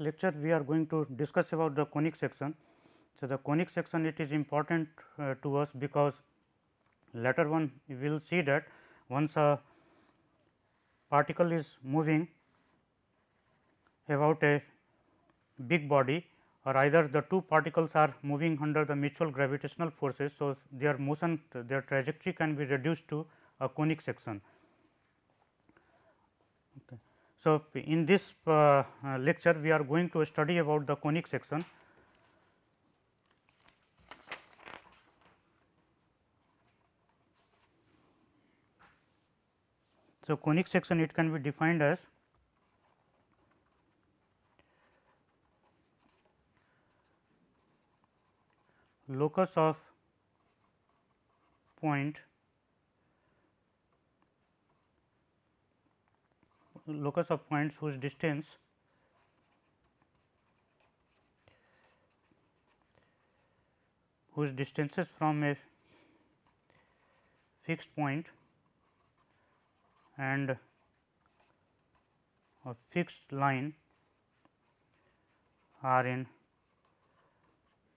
Lecture, we are going to discuss about the conic section. So, the conic section it is important uh, to us because later on we will see that once a particle is moving about a big body or either the two particles are moving under the mutual gravitational forces. So, their motion their trajectory can be reduced to a conic section. Okay. So, in this uh, uh, lecture we are going to study about the conic section. So, conic section it can be defined as locus of point locus of points whose distance whose distances from a fixed point and a fixed line are in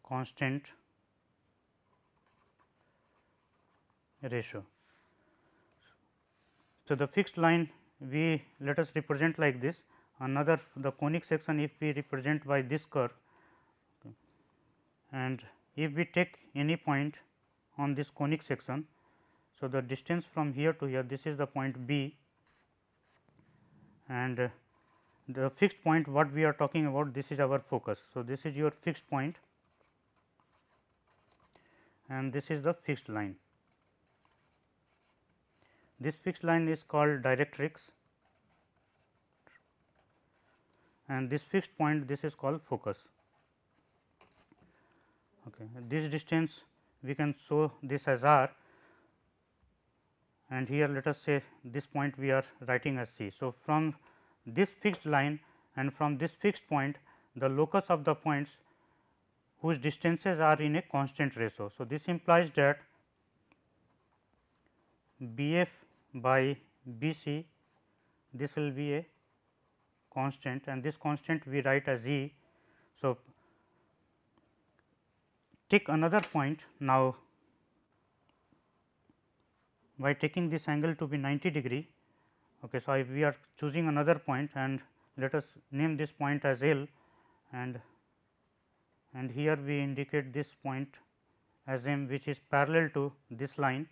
constant ratio. So, the fixed line we let us represent like this another the conic section if we represent by this curve and if we take any point on this conic section. So, the distance from here to here this is the point B and the fixed point what we are talking about this is our focus. So, this is your fixed point and this is the fixed line. This fixed line is called directrix and this fixed point this is called focus. Okay. This distance we can show this as r and here let us say this point we are writing as c. So, from this fixed line and from this fixed point the locus of the points whose distances are in a constant ratio. So, this implies that B f by B c this will be a constant and this constant we write as E. So, take another point now by taking this angle to be 90 degree. Okay, so, if we are choosing another point and let us name this point as L and and here we indicate this point as M which is parallel to this line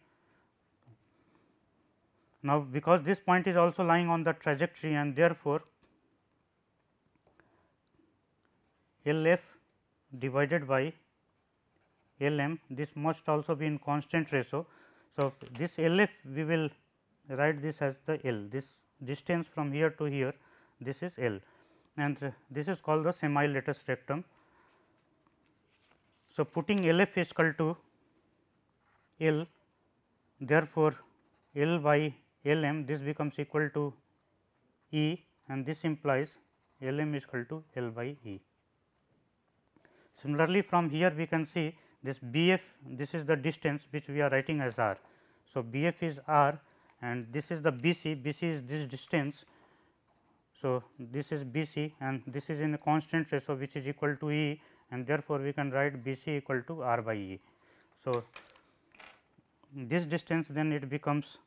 now, because this point is also lying on the trajectory and therefore, L f divided by L m this must also be in constant ratio. So, this L f we will write this as the L this distance from here to here this is L and this is called the semi latus rectum. So, putting L f is equal to L therefore, L by L m this becomes equal to E and this implies L m is equal to L by E. Similarly, from here we can see this B f this is the distance which we are writing as r. So, B f is r and this is the B c, B c is this distance. So, this is B c and this is in a constant ratio which is equal to E and therefore, we can write B c equal to r by E. So, this distance then it becomes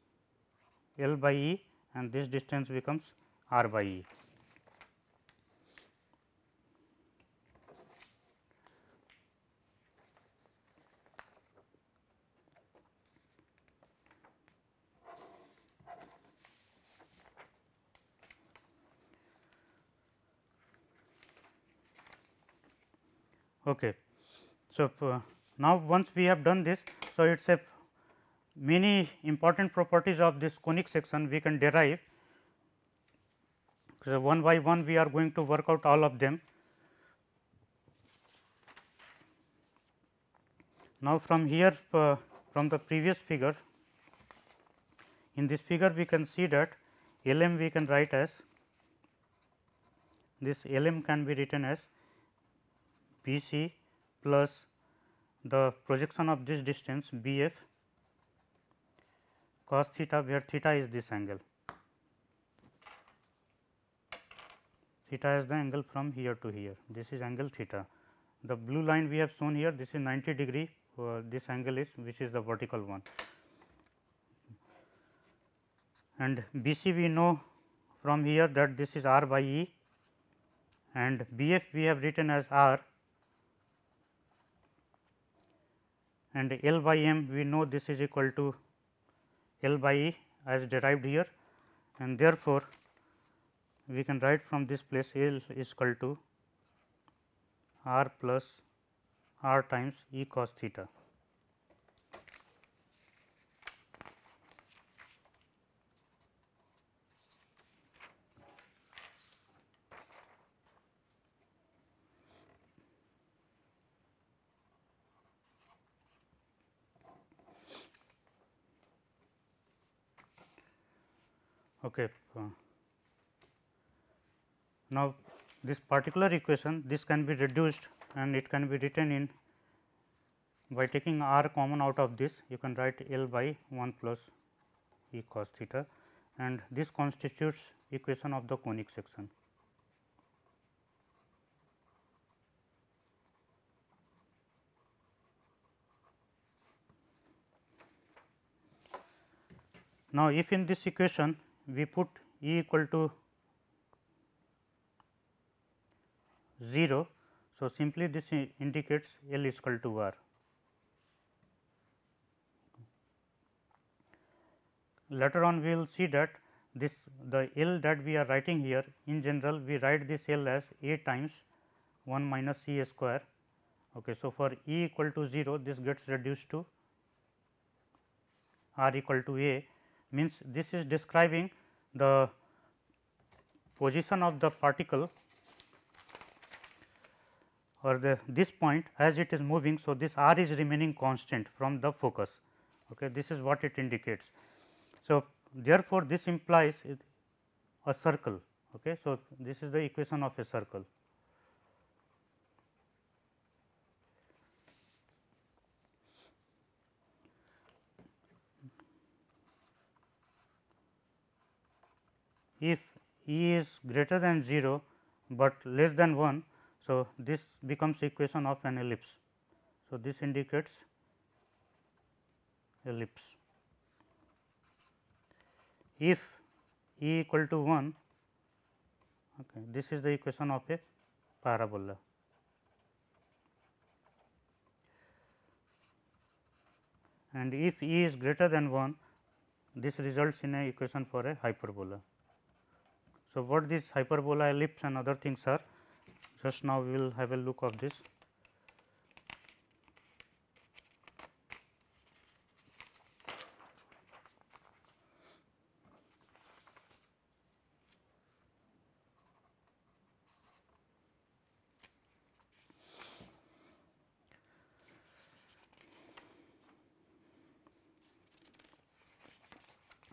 L by E and this distance becomes R by E. Okay. So, uh, now once we have done this, so it is a many important properties of this conic section we can derive. So, one by one we are going to work out all of them. Now, from here uh, from the previous figure, in this figure we can see that L m we can write as this L m can be written as B c plus the projection of this distance B f cos theta where theta is this angle. Theta is the angle from here to here. This is angle theta. The blue line we have shown here this is 90 degree uh, this angle is which is the vertical one. And B c we know from here that this is r by E. And B f we have written as r. And L by m we know this is equal to L by E as derived here and therefore, we can write from this place L is equal to r plus r times E cos theta. Okay. Uh, now, this particular equation this can be reduced and it can be written in by taking r common out of this you can write L by 1 plus E cos theta and this constitutes equation of the conic section. Now, if in this equation we put E equal to 0. So, simply this indicates L is equal to R. Later on we will see that this the L that we are writing here in general we write this L as A times 1 minus C square. Okay. So, for E equal to 0 this gets reduced to R equal to A means this is describing the position of the particle or the this point as it is moving. So, this r is remaining constant from the focus okay. this is what it indicates. So, therefore, this implies a circle okay. So, this is the equation of a circle. If E is greater than 0, but less than 1. So, this becomes equation of an ellipse. So, this indicates ellipse. If E equal to 1, okay, this is the equation of a parabola. And if E is greater than 1, this results in a equation for a hyperbola. So, what this hyperbola ellipse and other things are just now we will have a look of this.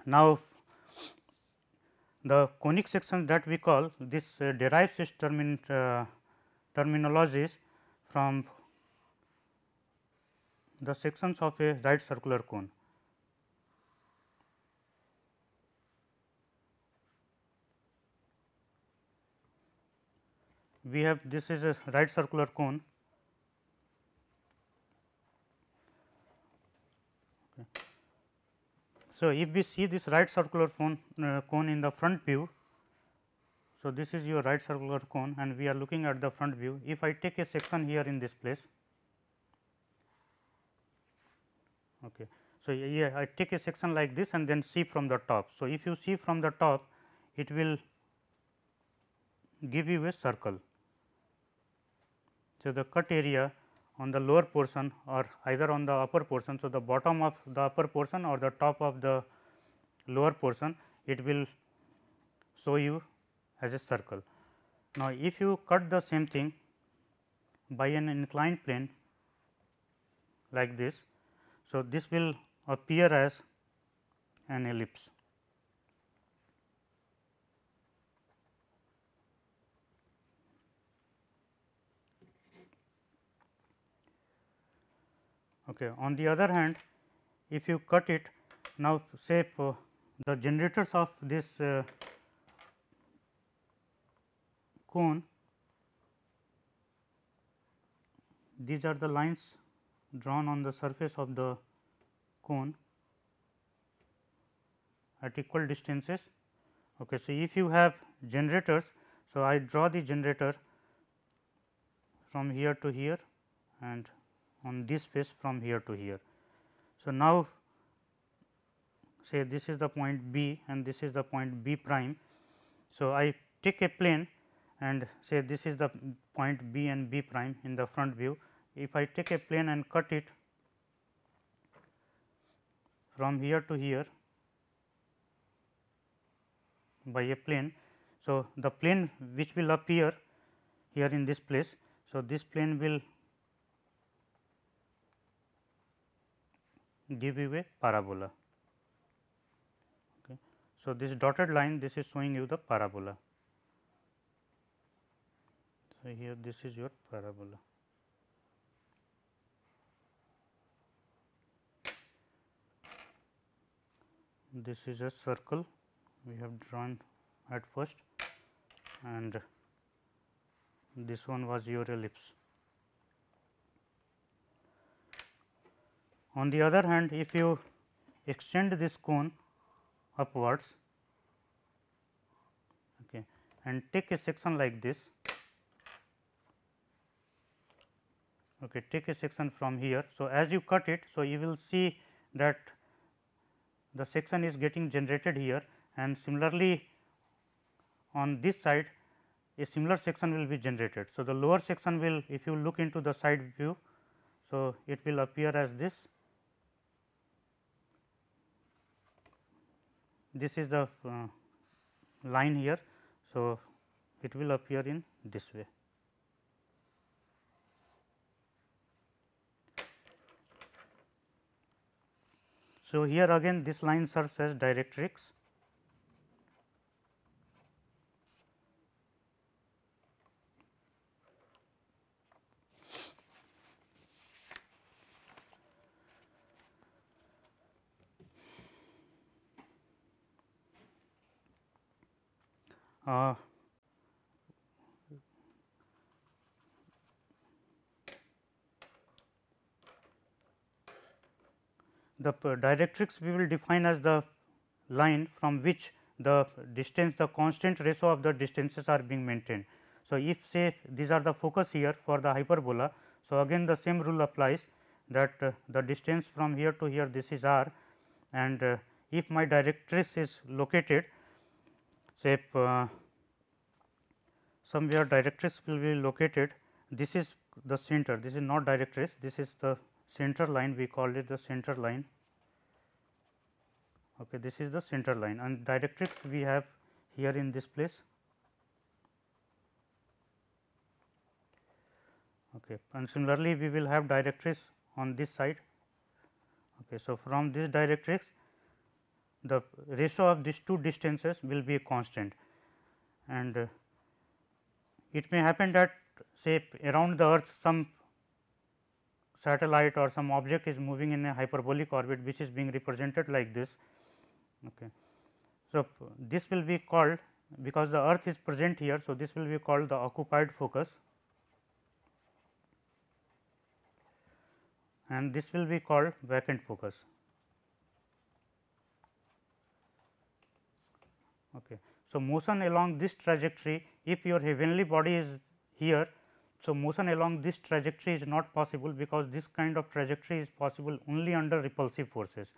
Now, the conic sections that we call this uh, derives its termin, uh, terminologies from the sections of a right circular cone. We have this is a right circular cone. So, if we see this right circular cone, uh, cone in the front view, so this is your right circular cone and we are looking at the front view. If I take a section here in this place, okay. So, yeah, I take a section like this and then see from the top. So, if you see from the top, it will give you a circle. So, the cut area on the lower portion or either on the upper portion. So, the bottom of the upper portion or the top of the lower portion it will show you as a circle. Now, if you cut the same thing by an inclined plane like this. So, this will appear as an ellipse. Okay. On the other hand, if you cut it now say the generators of this uh, cone these are the lines drawn on the surface of the cone at equal distances. Okay. So, if you have generators, so I draw the generator from here to here and on this face from here to here. So, now say this is the point B and this is the point B prime. So, I take a plane and say this is the point B and B prime in the front view. If I take a plane and cut it from here to here by a plane. So, the plane which will appear here in this place. So, this plane will give you a parabola. Okay. So, this dotted line this is showing you the parabola. So, here this is your parabola. This is a circle we have drawn at first and this one was your ellipse. On the other hand, if you extend this cone upwards okay, and take a section like this, okay, take a section from here. So, as you cut it, so you will see that the section is getting generated here and similarly on this side a similar section will be generated. So, the lower section will if you look into the side view. So, it will appear as this this is the uh, line here. So, it will appear in this way. So, here again this line serves as directrix Uh, the directrix we will define as the line from which the distance the constant ratio of the distances are being maintained. So, if say these are the focus here for the hyperbola. So, again the same rule applies that uh, the distance from here to here this is r and uh, if my directrix is located say uh, somewhere directrix will be located. This is the center. This is not directrix. This is the center line. We call it the center line. Okay this is the center line. And directrix we have here in this place. Okay and similarly we will have directrix on this side. Okay so from this directrix the ratio of these two distances will be constant. And uh, it may happen that say around the earth some satellite or some object is moving in a hyperbolic orbit which is being represented like this. Okay. So, this will be called because the earth is present here. So, this will be called the occupied focus and this will be called vacant focus. Okay. So, motion along this trajectory if your heavenly body is here. So, motion along this trajectory is not possible because this kind of trajectory is possible only under repulsive forces.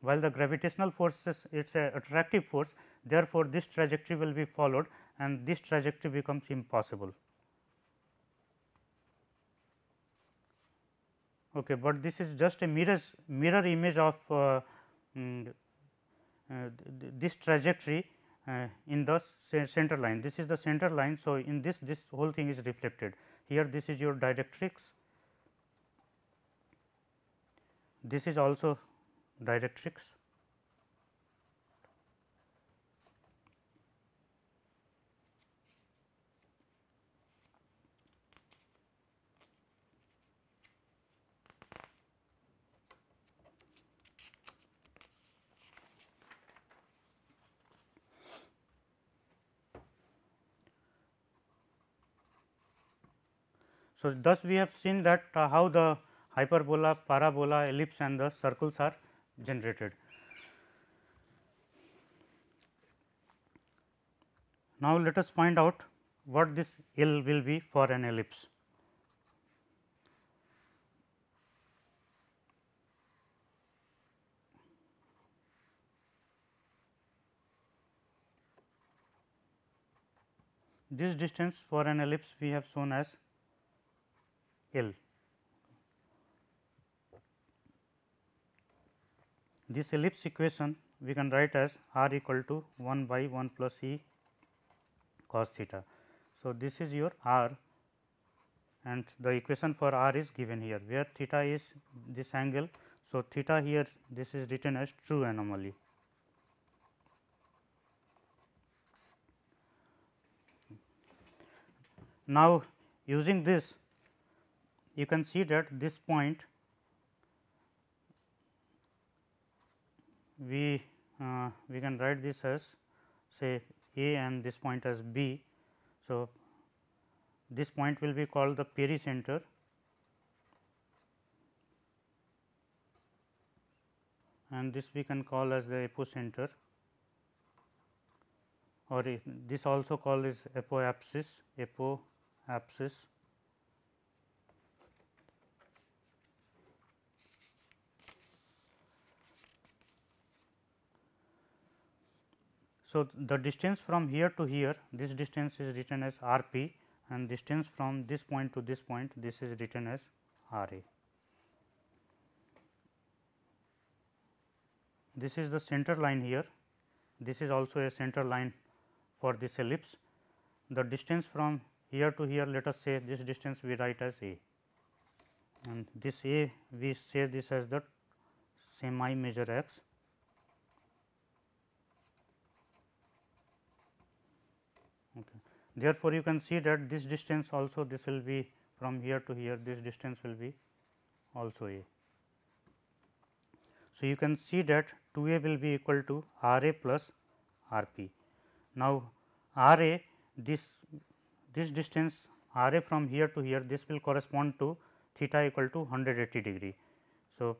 While the gravitational forces it is a attractive force therefore, this trajectory will be followed and this trajectory becomes impossible. Okay, but this is just a mirror mirror image of uh, mm, uh, this trajectory Uh, in the center line. This is the center line. So, in this this whole thing is reflected here this is your directrix, this is also directrix. So, thus we have seen that uh, how the hyperbola, parabola, ellipse and the circles are generated. Now, let us find out what this L will be for an ellipse. This distance for an ellipse we have shown as L. This ellipse equation we can write as r equal to 1 by 1 plus e cos theta. So, this is your r and the equation for r is given here, where theta is this angle. So, theta here this is written as true anomaly. Now, using this you can see that this point we uh, we can write this as say A and this point as B. So, this point will be called the pericenter and this we can call as the apocenter or this also called is apoapsis apoapsis So, the distance from here to here this distance is written as r p and distance from this point to this point this is written as r a. This is the center line here, this is also a center line for this ellipse. The distance from here to here let us say this distance we write as a and this a we say this as the semi major x Okay. Therefore, you can see that this distance also this will be from here to here this distance will be also a. So, you can see that 2 a will be equal to r a plus r p. Now, r a this this distance r a from here to here this will correspond to theta equal to 180 degree. So,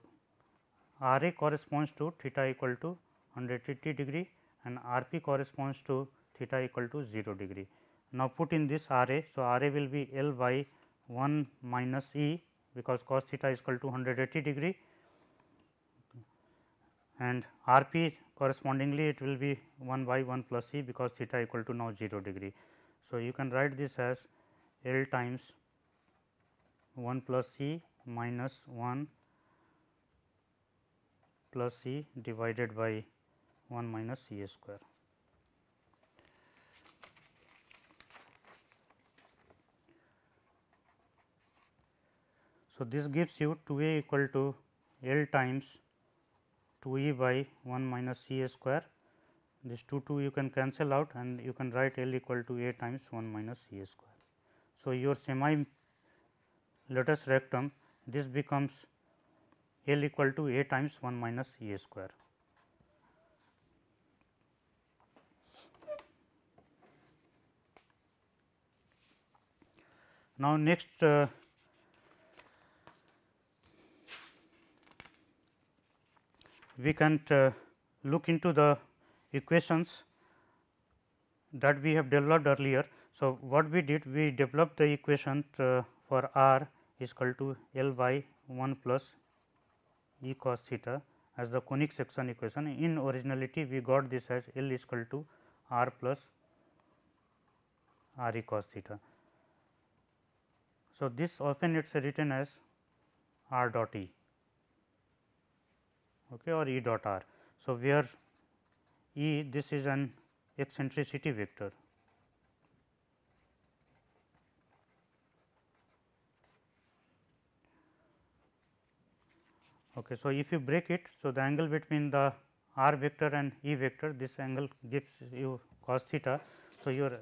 r a corresponds to theta equal to 180 degree and r p corresponds to theta equal to 0 degree. Now, put in this R A. So, R A will be L by 1 minus E because cos theta is equal to 180 degree and R P correspondingly it will be 1 by 1 plus E because theta equal to now 0 degree. So, you can write this as L times 1 plus E minus 1 plus E divided by 1 minus E square. So, this gives you 2 a equal to L times 2 e by 1 minus c a square. This 2 2 you can cancel out and you can write L equal to a times 1 minus c a square. So, your semi latus rectum this becomes L equal to a times 1 minus e a square. Now, next uh, we can uh, look into the equations that we have developed earlier. So, what we did we developed the equation uh, for r is equal to L by 1 plus e cos theta as the conic section equation. In originality we got this as L is equal to r plus r e cos theta. So, this often it is written as r dot e okay, or E dot r. So, where E this is an eccentricity vector. Okay, so, if you break it, so the angle between the r vector and E vector this angle gives you cos theta. So, your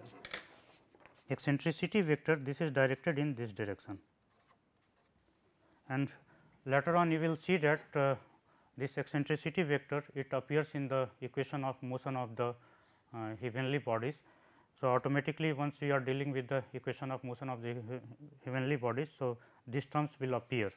eccentricity vector this is directed in this direction and later on you will see that uh, this eccentricity vector it appears in the equation of motion of the uh, heavenly bodies. So, automatically once we are dealing with the equation of motion of the heavenly bodies. So, these terms will appear.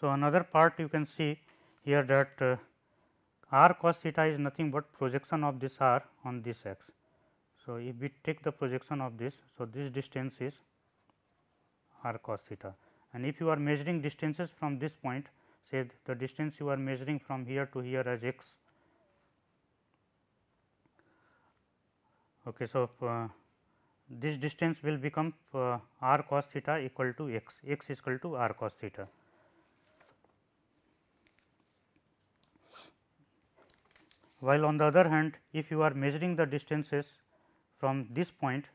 So, another part you can see here that uh, r cos theta is nothing but projection of this r on this x. So, if we take the projection of this, so this distance is r cos theta and if you are measuring distances from this point say the distance you are measuring from here to here as x. Okay, so, uh, this distance will become uh, r cos theta equal to x, x is equal to r cos theta. While on the other hand if you are measuring the distances from this point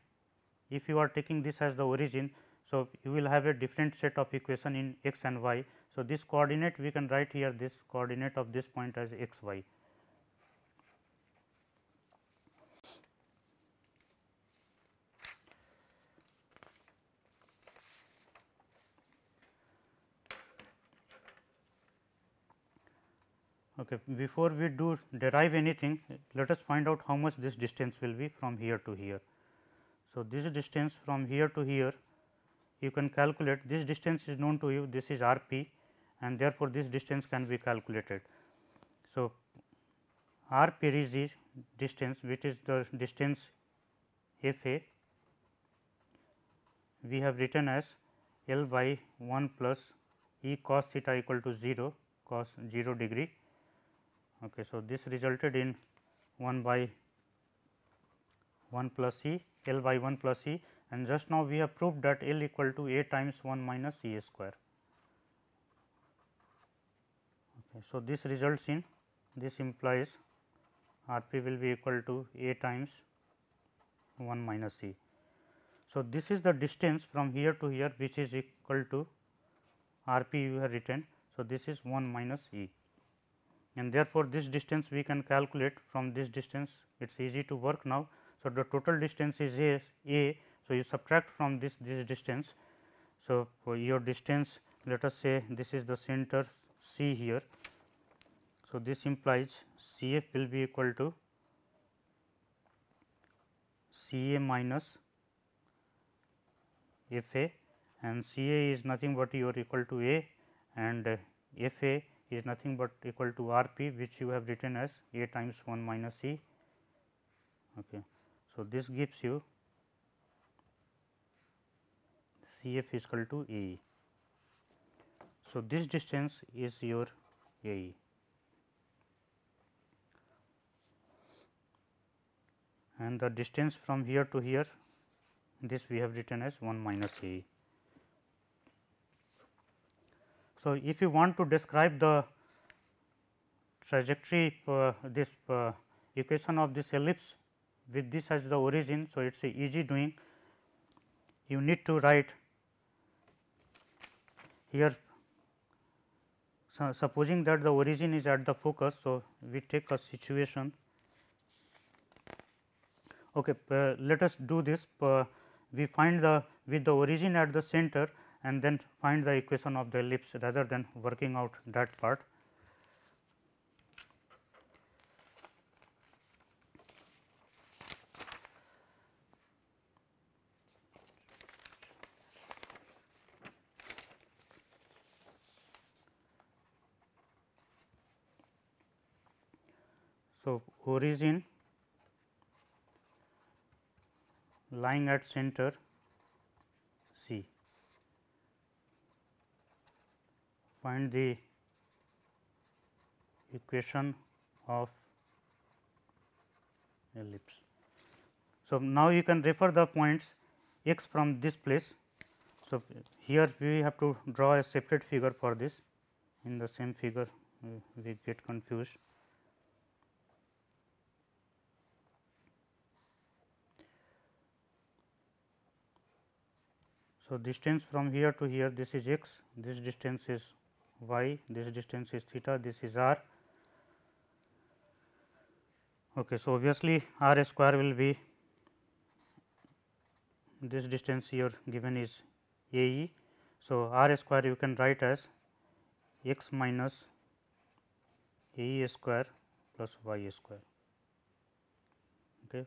if you are taking this as the origin. So, you will have a different set of equation in x and y. So, this coordinate we can write here this coordinate of this point as x y. Okay. Before we do derive anything, let us find out how much this distance will be from here to here. So, this distance from here to here you can calculate this distance is known to you this is r p and therefore, this distance can be calculated. So, r p is distance which is the distance f a we have written as L by 1 plus e cos theta equal to 0 cos 0 degree Okay, so, this resulted in 1 by 1 plus E L by 1 plus E and just now we have proved that L equal to A times 1 minus E square. Okay, so, this results in this implies R p will be equal to A times 1 minus E. So, this is the distance from here to here which is equal to R p you have written. So, this is 1 minus E and therefore, this distance we can calculate from this distance it is easy to work now. So, the total distance is a, a. So, you subtract from this this distance. So, your distance let us say this is the center C here. So, this implies C f will be equal to C a minus F a and C a is nothing but you are equal to A and F a is nothing but equal to R p which you have written as A times 1 minus C. Okay. So, this gives you C f is equal to A. So, this distance is your A and the distance from here to here this we have written as 1 minus A e. So, if you want to describe the trajectory this uh, equation of this ellipse with this as the origin. So, it is easy doing you need to write here so, supposing that the origin is at the focus. So, we take a situation okay, uh, let us do this uh, we find the with the origin at the center and then find the equation of the ellipse rather than working out that part. So, origin lying at center C. find the equation of ellipse. So, now you can refer the points x from this place. So, here we have to draw a separate figure for this in the same figure we get confused. So, distance from here to here this is x, this distance is y, this distance is theta, this is r. Okay, so, obviously, r square will be this distance here given is a e. So, r square you can write as x minus a e square plus y square. Okay.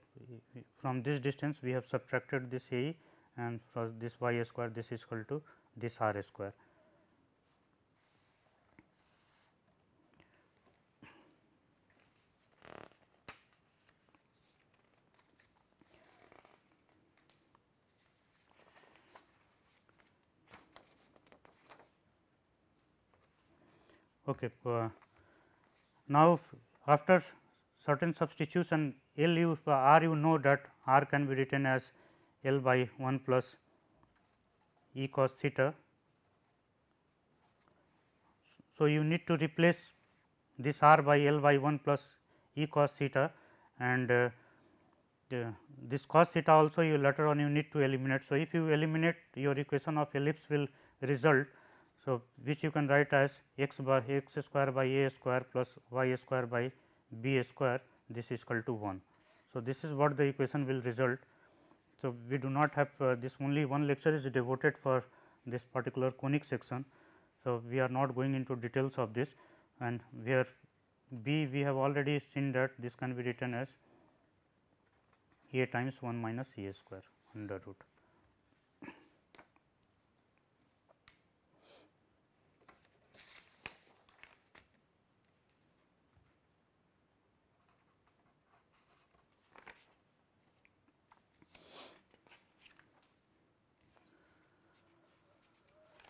From this distance we have subtracted this a e and for this y square this is equal to this r square. Okay. Uh, now, after certain substitution L u uh, R you know that R can be written as L by 1 plus e cos theta. So, you need to replace this R by L by 1 plus e cos theta and uh, this cos theta also you later on you need to eliminate. So, if you eliminate your equation of ellipse will result so, which you can write as x by x square by a square plus y square by b square this is equal to 1. So, this is what the equation will result. So, we do not have uh, this only one lecture is devoted for this particular conic section. So, we are not going into details of this and where b we have already seen that this can be written as a times 1 minus a square under root.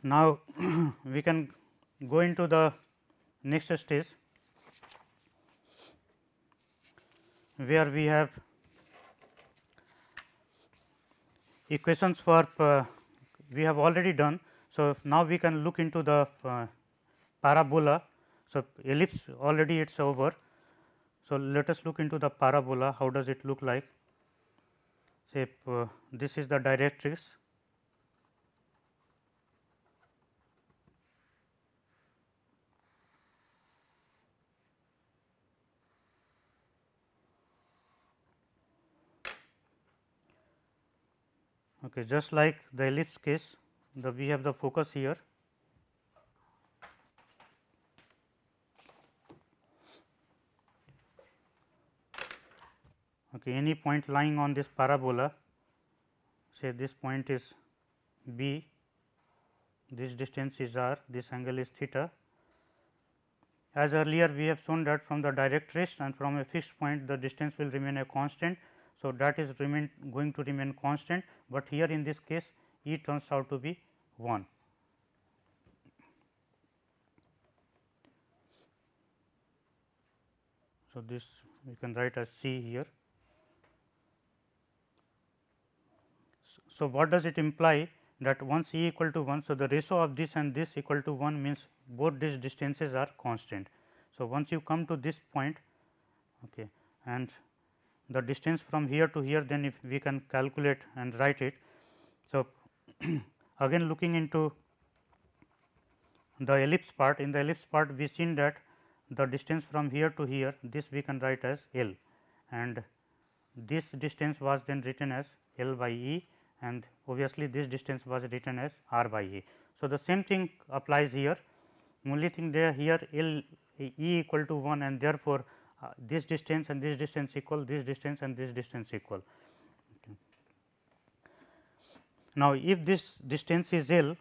Now, we can go into the next stage where we have equations for uh, we have already done. So, now we can look into the uh, parabola. So, ellipse already it is over. So, let us look into the parabola how does it look like say uh, this is the directrix okay, just like the ellipse case the we have the focus here. Okay, any point lying on this parabola say this point is b this distance is r this angle is theta. As earlier we have shown that from the directrix and from a fixed point the distance will remain a constant so, that is remain going to remain constant, but here in this case E turns out to be 1. So, this we can write as C here. So, what does it imply that once E equal to 1. So, the ratio of this and this equal to 1 means both these distances are constant. So, once you come to this point okay, and the distance from here to here then if we can calculate and write it. So, again looking into the ellipse part in the ellipse part we seen that the distance from here to here this we can write as L and this distance was then written as L by E and obviously this distance was written as R by E. So, the same thing applies here only thing there here L E equal to 1 and therefore, uh, this distance and this distance equal, this distance and this distance equal. Okay. Now, if this distance is L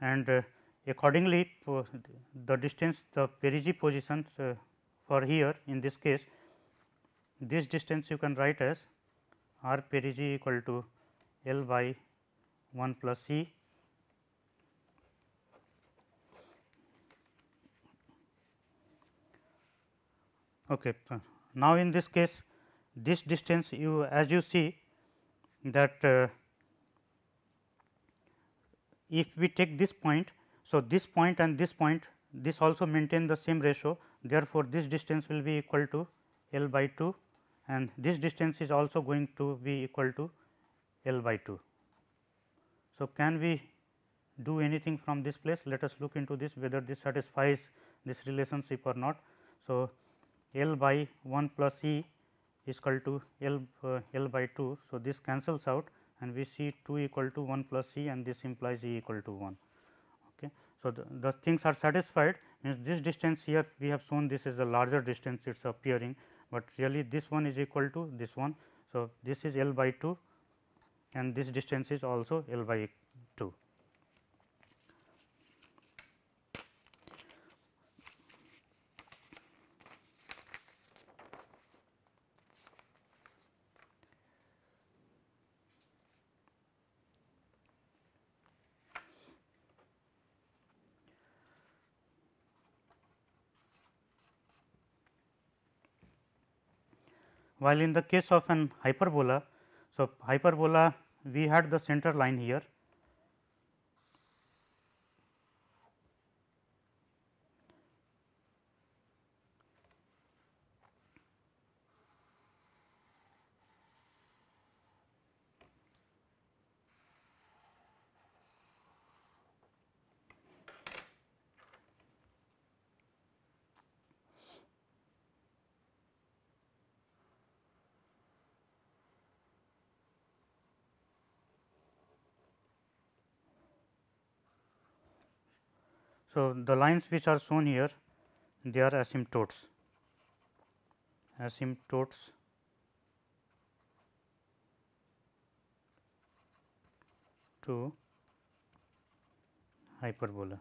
and uh, accordingly the distance the perigee position uh, for here in this case this distance you can write as r perigee equal to L by 1 plus C Okay. Now, in this case this distance you as you see that uh, if we take this point. So, this point and this point this also maintain the same ratio therefore, this distance will be equal to L by 2 and this distance is also going to be equal to L by 2. So, can we do anything from this place let us look into this whether this satisfies this relationship or not. So, L by 1 plus E is equal to L uh, L by 2. So, this cancels out and we see 2 equal to 1 plus E and this implies E equal to 1. Okay. So, the, the things are satisfied means this distance here we have shown this is a larger distance it is appearing, but really this one is equal to this one. So, this is L by 2 and this distance is also L by 2. While in the case of an hyperbola. So, hyperbola we had the center line here So, the lines which are shown here they are asymptotes asymptotes to hyperbola.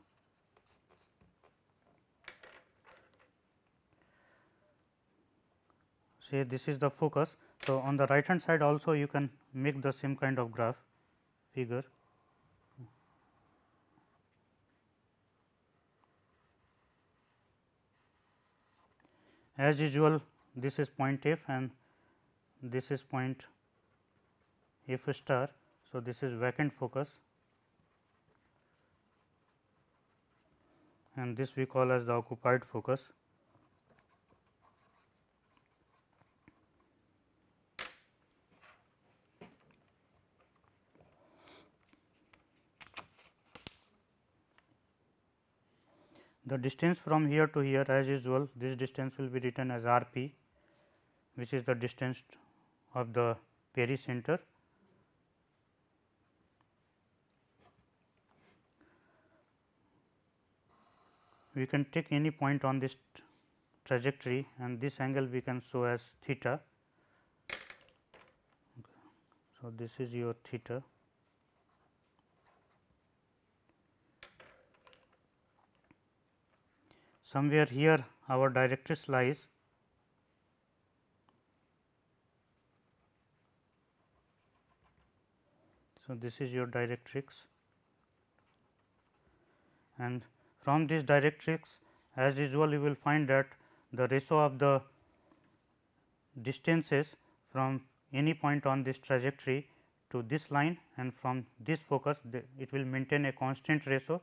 Say this is the focus. So, on the right hand side also you can make the same kind of graph figure. As usual this is point f and this is point f star. So, this is vacant focus and this we call as the occupied focus. The distance from here to here as usual this distance will be written as r p which is the distance of the pericenter. We can take any point on this trajectory and this angle we can show as theta. So, this is your theta. Somewhere here our directrix lies. So, this is your directrix. And from this directrix as usual you will find that the ratio of the distances from any point on this trajectory to this line and from this focus it will maintain a constant ratio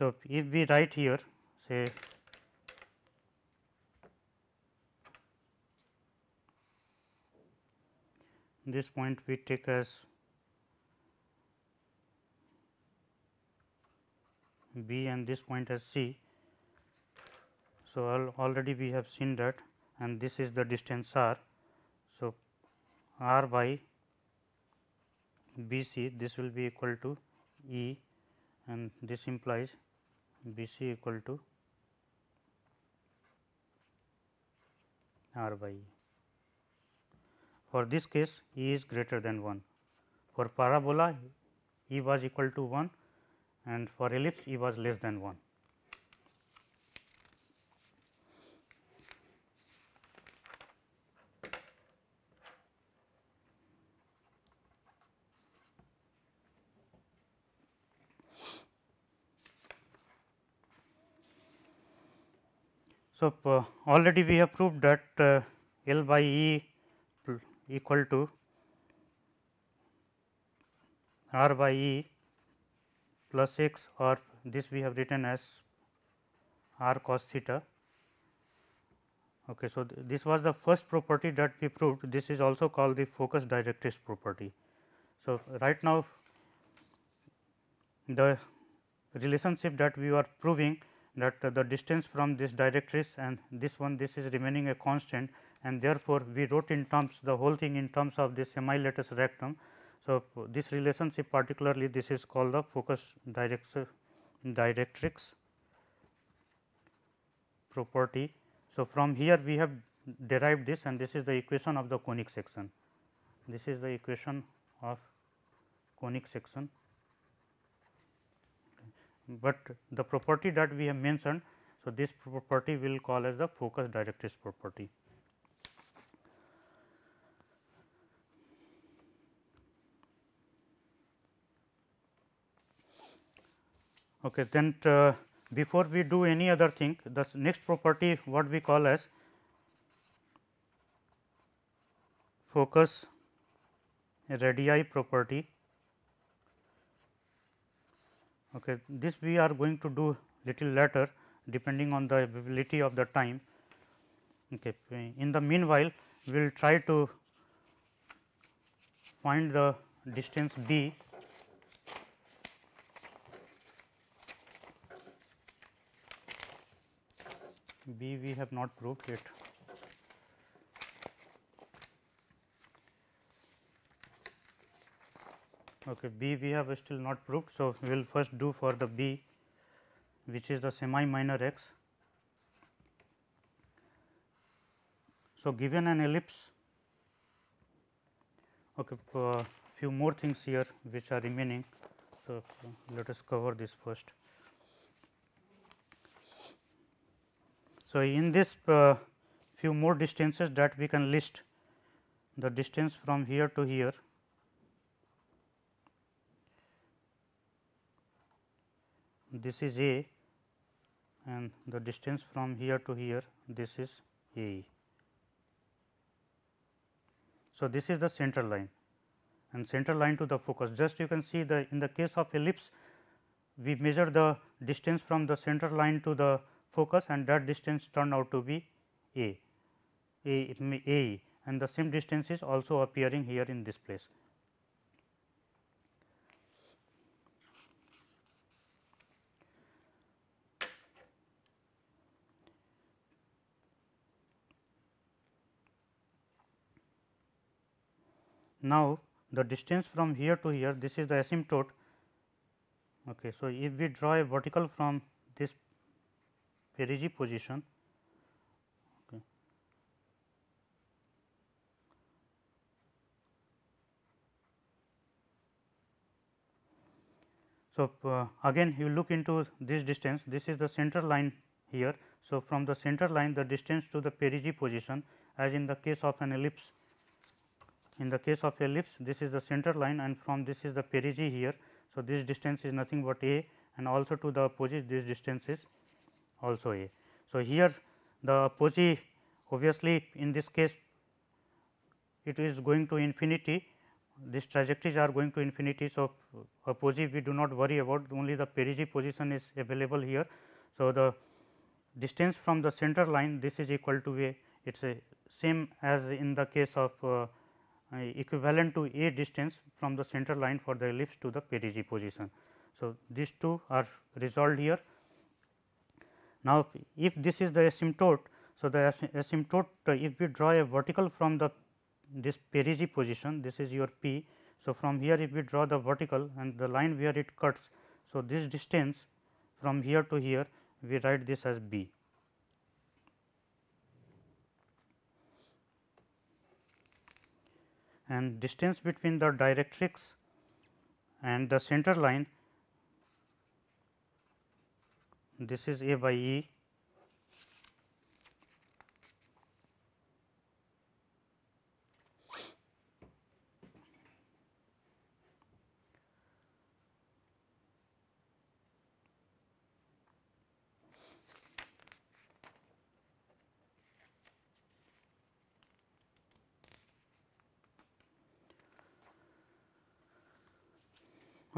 so, if we write here say this point we take as B and this point as C. So, al already we have seen that and this is the distance r. So, r by B c this will be equal to E and this implies B c equal to r by E. For this case E is greater than 1. For parabola E was equal to 1 and for ellipse E was less than 1. So, already we have proved that uh, L by E equal to R by E plus x or this we have written as r cos theta. Okay, so, th this was the first property that we proved this is also called the focus directrix property. So, right now the relationship that we are proving that the distance from this directrix and this one this is remaining a constant and therefore, we wrote in terms the whole thing in terms of this semi latus rectum. So, this relationship particularly this is called the focus directrix property. So, from here we have derived this and this is the equation of the conic section. This is the equation of conic section, but the property that we have mentioned. So, this property we will call as the focus directrix property. Okay, then uh, before we do any other thing, the next property what we call as focus radii property. Okay, this we are going to do little later depending on the availability of the time. Okay. In the meanwhile, we will try to find the distance b B we have not proved yet. Okay, B we have still not proved. So, we will first do for the B which is the semi minor axis. So, given an ellipse, okay, uh, few more things here which are remaining. So, let us cover this first. So, in this uh, few more distances that we can list the distance from here to here this is A and the distance from here to here this is A. So, this is the center line and center line to the focus just you can see the in the case of ellipse we measure the distance from the center line to the focus and that distance turned out to be a, a, a and the same distance is also appearing here in this place. Now, the distance from here to here this is the asymptote. Okay. So, if we draw a vertical from this perigee position. Okay. So, uh, again you look into this distance this is the center line here. So, from the center line the distance to the perigee position as in the case of an ellipse in the case of ellipse this is the center line and from this is the perigee here. So, this distance is nothing but a and also to the opposite this distance is also A. So, here the apogee obviously in this case it is going to infinity these trajectories are going to infinity. So, apogee we do not worry about only the perigee position is available here. So, the distance from the center line this is equal to a it is a same as in the case of uh, equivalent to a distance from the center line for the ellipse to the perigee position. So, these two are resolved here now, if this is the asymptote, so the asymptote uh, if we draw a vertical from the this perigee position, this is your P. So, from here if we draw the vertical and the line where it cuts. So, this distance from here to here we write this as B. And distance between the directrix and the center line this is A by E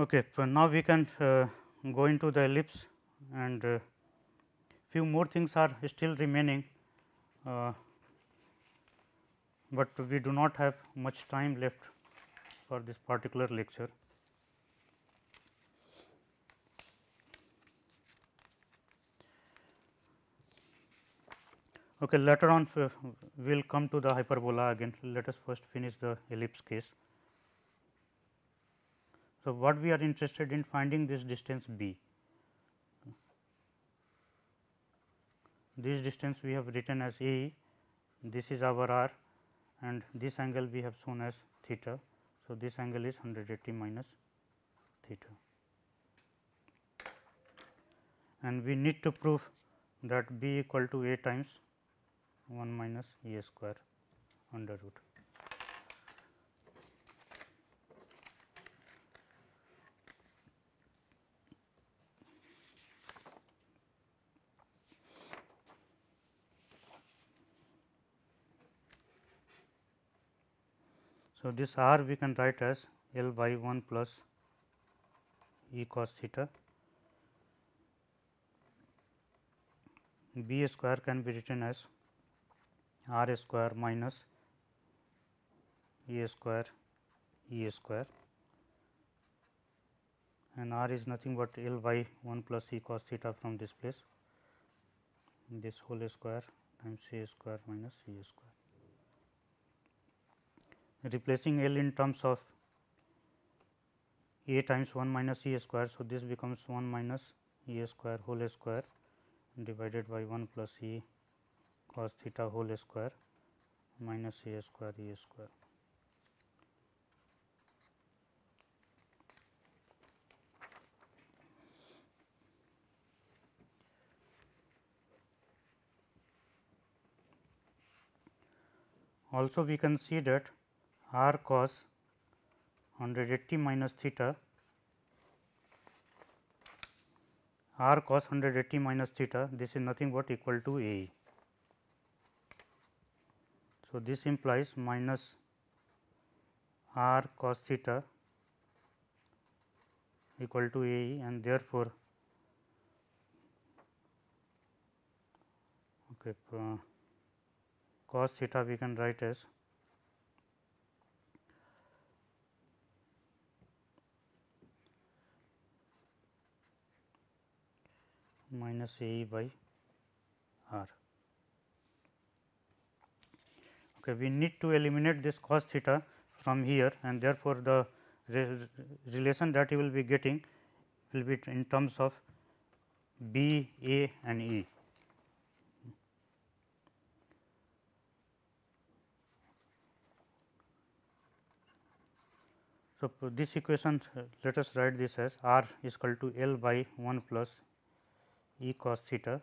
Okay, so now we can uh, go into the ellipse and uh, few more things are still remaining, uh, but we do not have much time left for this particular lecture. Okay, later on uh, we will come to the hyperbola again, let us first finish the ellipse case. So, what we are interested in finding this distance b. This distance we have written as a, this is our r and this angle we have shown as theta. So, this angle is 180 minus theta and we need to prove that b equal to a times 1 minus e square under root. So, this r we can write as L by 1 plus e cos theta. b square can be written as r square minus a square e square and r is nothing but L by 1 plus e cos theta from this place this whole square times a square minus e square. Replacing L in terms of a times 1 minus e square. So, this becomes 1 minus e square whole square divided by 1 plus e cos theta whole square minus a square e square. Also we can see that r cos 180 minus theta r cos 180 minus theta this is nothing but equal to a. So, this implies minus r cos theta equal to a and therefore, okay, uh, cos theta we can write as minus A by r. Okay, we need to eliminate this cos theta from here and therefore, the re relation that you will be getting will be in terms of B, A and E. So, this equation uh, let us write this as r is equal to L by 1 plus e cos theta.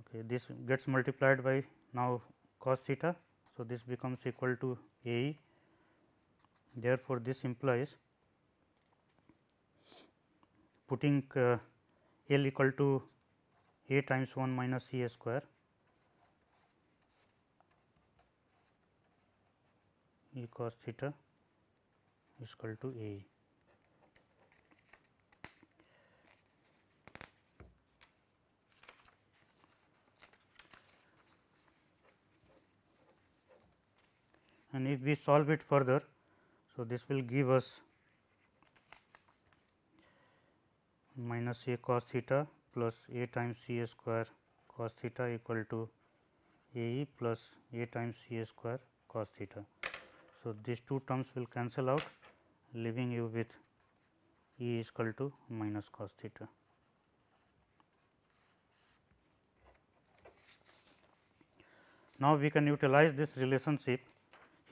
Okay, this gets multiplied by now cos theta. So, this becomes equal to a e. Therefore, this implies putting uh, L equal to a times 1 minus c square e cos theta is equal to a e. and if we solve it further. So, this will give us minus a cos theta plus a times c square cos theta equal to a e plus a times c square cos theta. So, these two terms will cancel out leaving you with e is equal to minus cos theta. Now, we can utilize this relationship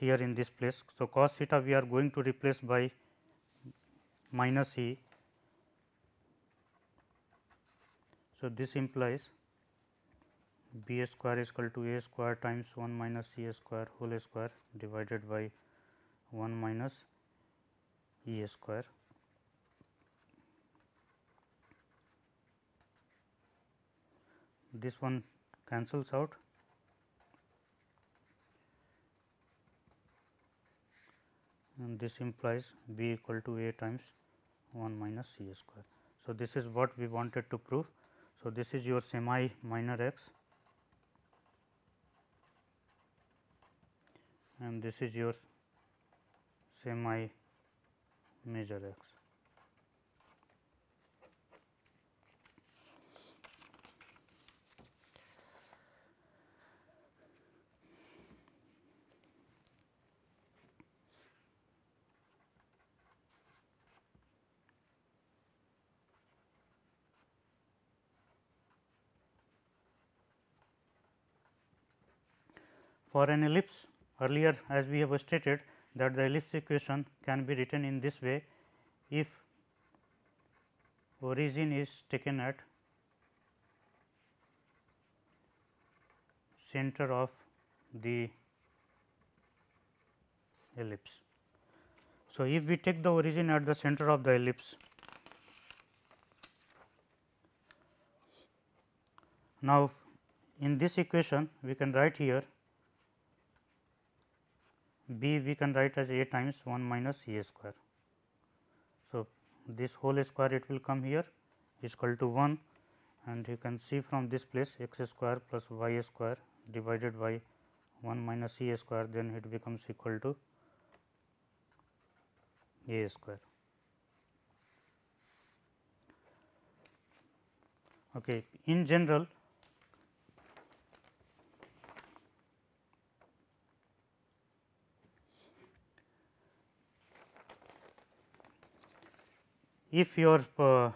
here in this place. So, cos theta we are going to replace by minus e. So, this implies b square is equal to a square times 1 minus c square whole square divided by 1 minus e square. This one cancels out and this implies b equal to a times 1 minus c square. So, this is what we wanted to prove. So, this is your semi minor axis and this is your semi major x. for an ellipse earlier as we have stated that the ellipse equation can be written in this way if origin is taken at center of the ellipse. So, if we take the origin at the center of the ellipse, now in this equation we can write here b we can write as a times 1 minus a square. So, this whole square it will come here is equal to 1 and you can see from this place x square plus y square divided by 1 minus e square then it becomes equal to a square. Okay. In general if your uh,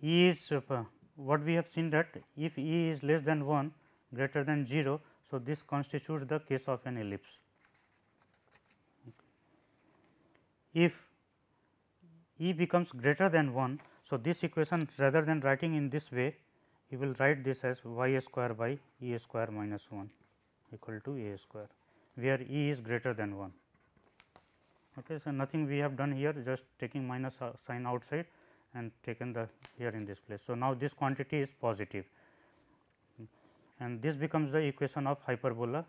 E is uh, what we have seen that if E is less than 1 greater than 0. So, this constitutes the case of an ellipse. If E becomes greater than 1. So, this equation rather than writing in this way you will write this as y square by E square minus 1 equal to A square where E is greater than 1. Okay, so, nothing we have done here just taking minus uh, sign outside and taken the here in this place. So, now this quantity is positive and this becomes the equation of hyperbola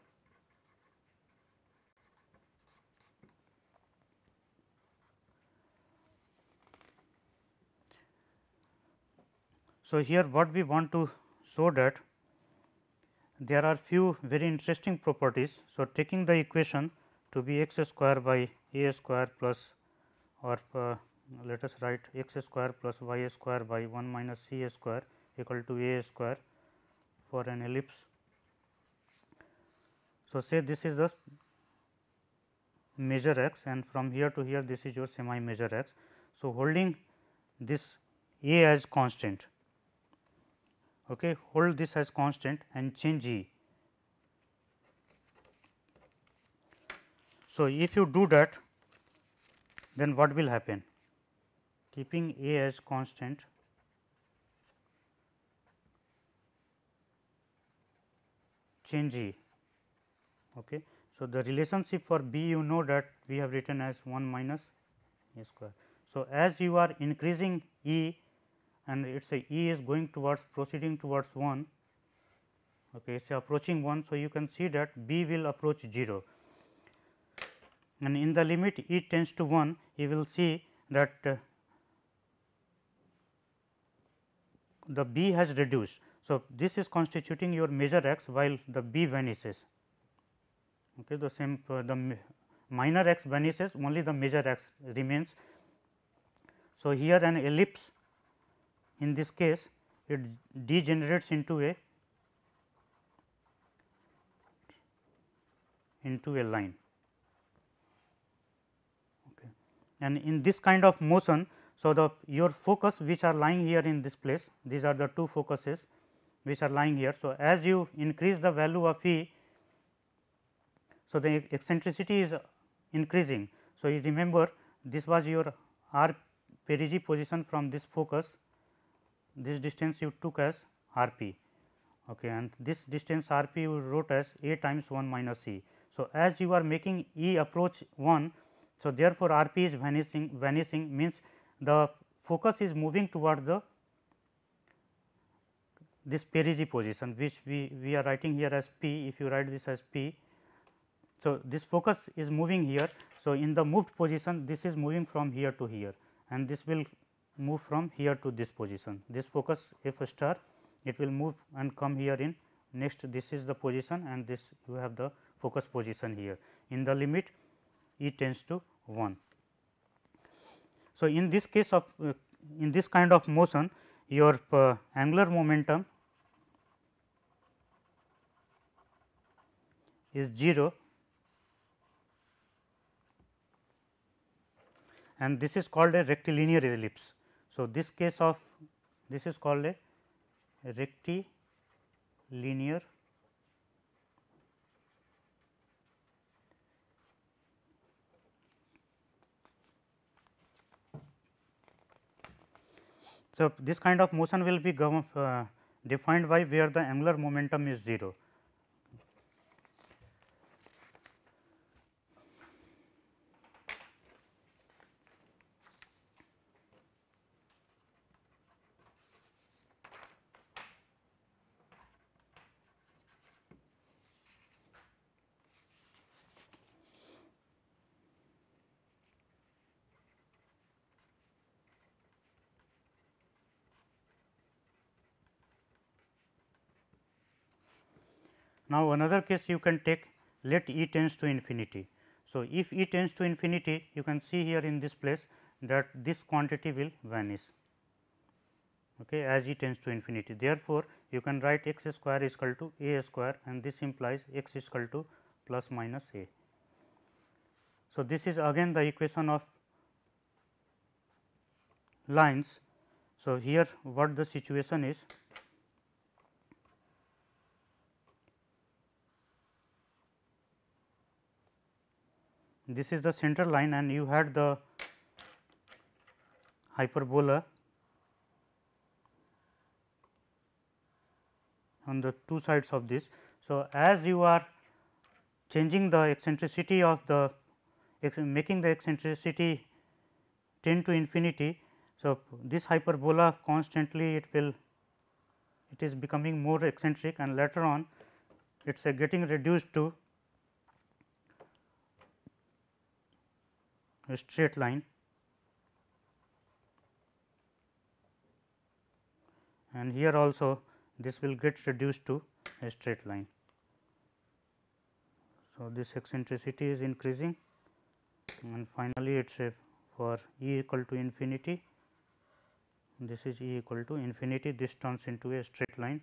So, here what we want to show that there are few very interesting properties. So, taking the equation to be x square by a square plus or uh, let us write x square plus y square by 1 minus c square equal to a square for an ellipse. So, say this is the major axis and from here to here this is your semi major axis. So, holding this a as constant okay, hold this as constant and change E. So, if you do that then what will happen? Keeping A as constant change E. Okay. So, the relationship for B you know that we have written as 1 minus A square. So, as you are increasing E and it is a E is going towards proceeding towards 1, okay, it is approaching 1. So, you can see that B will approach 0 and in the limit E tends to 1 you will see that uh, the B has reduced. So, this is constituting your major axis while the B vanishes okay, the same uh, the minor axis vanishes only the major axis remains. So, here an ellipse in this case it degenerates into a into a line. Okay. And in this kind of motion, so the your focus which are lying here in this place, these are the two focuses which are lying here. So, as you increase the value of E, so the eccentricity is increasing. So, you remember this was your r perigee position from this focus this distance you took as r p okay, and this distance r p you wrote as a times 1 minus e. So, as you are making e approach 1, so therefore, r p is vanishing vanishing means the focus is moving toward the this perigee position which we, we are writing here as p if you write this as p. So, this focus is moving here. So, in the moved position this is moving from here to here and this will move from here to this position. This focus f star it will move and come here in next this is the position and this you have the focus position here in the limit E tends to 1. So, in this case of uh, in this kind of motion your uh, angular momentum is 0 and this is called a rectilinear ellipse. So, this case of this is called a rectilinear So, this kind of motion will be uh, defined by where the angular momentum is 0. Now, another case you can take let E tends to infinity. So, if E tends to infinity you can see here in this place that this quantity will vanish okay, as E tends to infinity. Therefore, you can write x square is equal to a square and this implies x is equal to plus minus a. So, this is again the equation of lines. So, here what the situation is this is the center line and you had the hyperbola on the two sides of this. So, as you are changing the eccentricity of the making the eccentricity tend to infinity. So, this hyperbola constantly it will it is becoming more eccentric and later on it is getting reduced to a straight line and here also this will get reduced to a straight line. So, this eccentricity is increasing and finally, it is for e equal to infinity this is e equal to infinity this turns into a straight line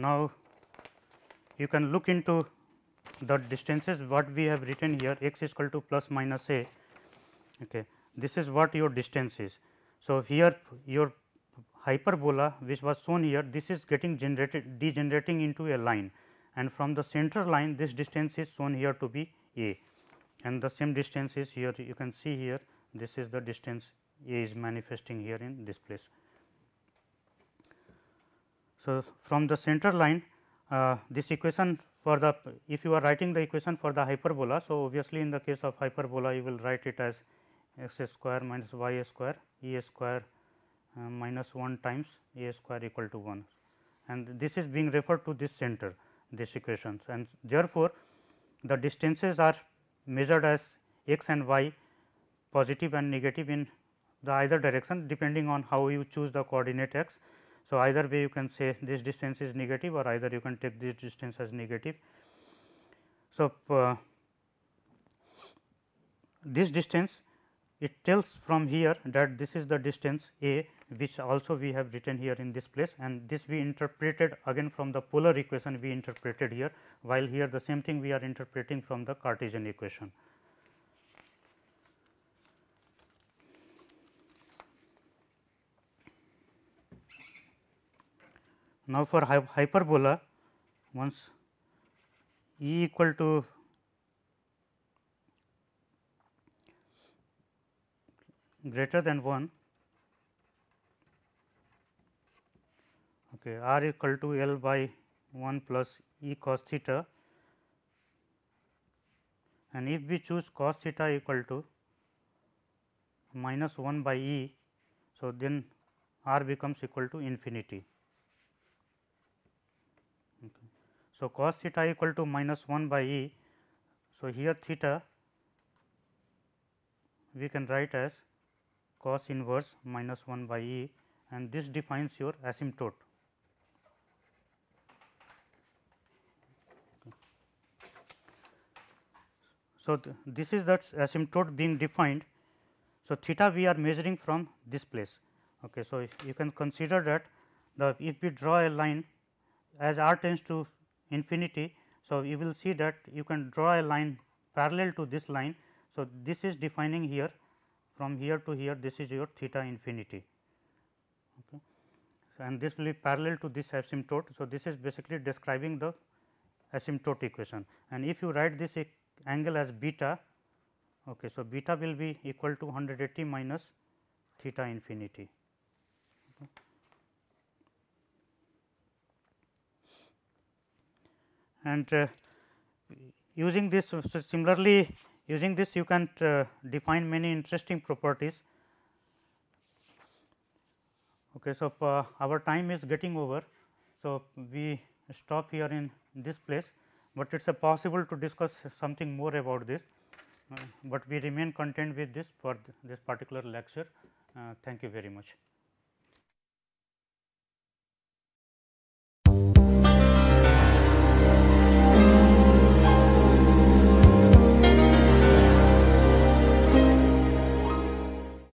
Now, you can look into the distances what we have written here x is equal to plus minus a. Okay. This is what your distance is. So, here your hyperbola which was shown here this is getting generated degenerating into a line and from the center line this distance is shown here to be a and the same distance is here you can see here this is the distance a is manifesting here in this place. So, from the center line uh, this equation for the if you are writing the equation for the hyperbola. So, obviously, in the case of hyperbola you will write it as x square minus y square e square uh, minus 1 times a square equal to 1 and this is being referred to this center this equations and therefore, the distances are measured as x and y positive and negative in the either direction depending on how you choose the coordinate x so, either way you can say this distance is negative or either you can take this distance as negative. So, uh, this distance it tells from here that this is the distance a which also we have written here in this place and this we interpreted again from the polar equation we interpreted here while here the same thing we are interpreting from the Cartesian equation. Now, for hyperbola once E equal to greater than 1 okay, r equal to L by 1 plus E cos theta and if we choose cos theta equal to minus 1 by E. So, then r becomes equal to infinity. So, cos theta equal to minus 1 by e. So, here theta we can write as cos inverse minus 1 by e and this defines your asymptote. So, th this is that asymptote being defined. So, theta we are measuring from this place. Okay. So, you can consider that the if we draw a line as r tends to infinity So, you will see that you can draw a line parallel to this line. So, this is defining here from here to here this is your theta infinity. Okay. So, and this will be parallel to this asymptote. So, this is basically describing the asymptote equation and if you write this angle as beta, okay, so beta will be equal to 180 minus theta infinity. And uh, using this so similarly using this you can uh, define many interesting properties. Okay, so, uh, our time is getting over. So, we stop here in this place, but it is a possible to discuss something more about this, uh, but we remain content with this for th this particular lecture. Uh, thank you very much.